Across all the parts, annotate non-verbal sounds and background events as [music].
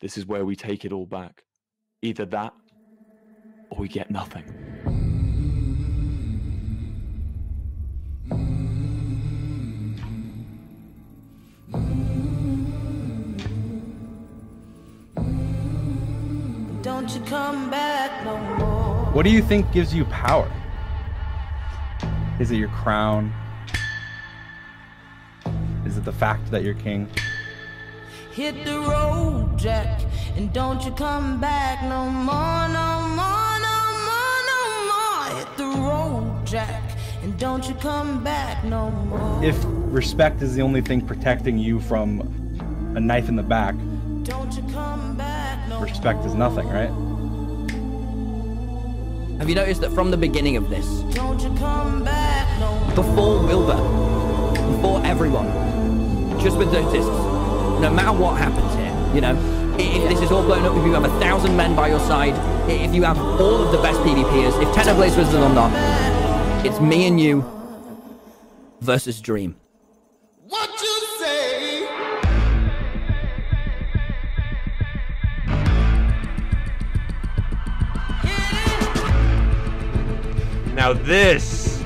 this is where we take it all back. Either that, or we get nothing. Don't you come back no more. What do you think gives you power? Is it your crown? Is it the fact that you're king? Hit the road, Jack, and don't you come back no more, no more, no more, no more. Hit the road, Jack, and don't you come back no more. If respect is the only thing protecting you from a knife in the back, Don't you come back no respect is nothing, right? Have you noticed that from the beginning of this, Don't you come back no before Wilbur, before everyone, just with the discs, no matter what happens here, you know, if this is all blown up, if you have a thousand men by your side, if you have all of the best PvPers, if Technoblade was or not, it's me and you versus Dream. What you say? Now this.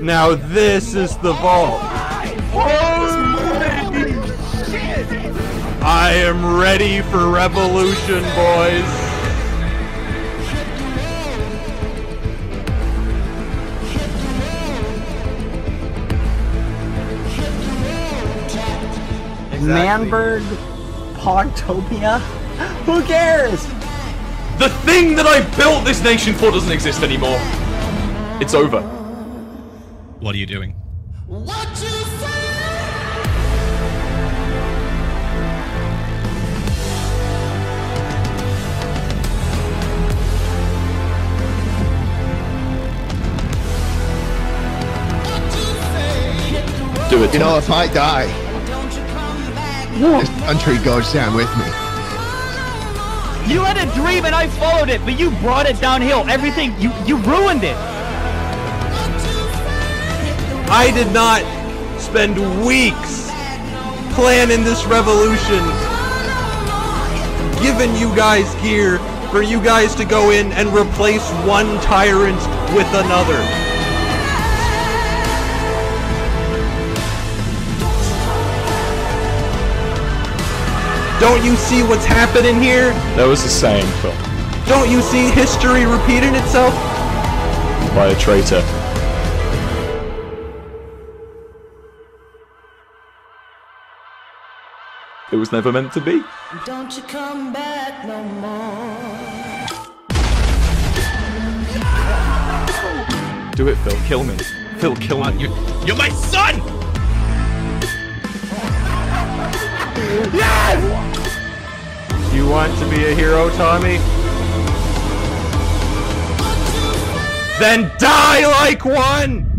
Now this is the vault. I am ready for revolution, boys. Manberg, Pogtopia. [laughs] Who cares? The thing that I built this nation for doesn't exist anymore. It's over. What are you doing? What you say? Do it. You know, if I die, Don't you come back this country goes down with me. You had a dream and I followed it, but you brought it downhill. Everything you you ruined it. I did not spend weeks planning this revolution, giving you guys gear for you guys to go in and replace one tyrant with another. Don't you see what's happening here? That was the same Phil, Don't you see history repeating itself? by a traitor. It was never meant to be. Don't you come back no more. Do it, Phil. Kill me. Phil, kill me. You're, you're my son! Be a hero, Tommy? Then die like one!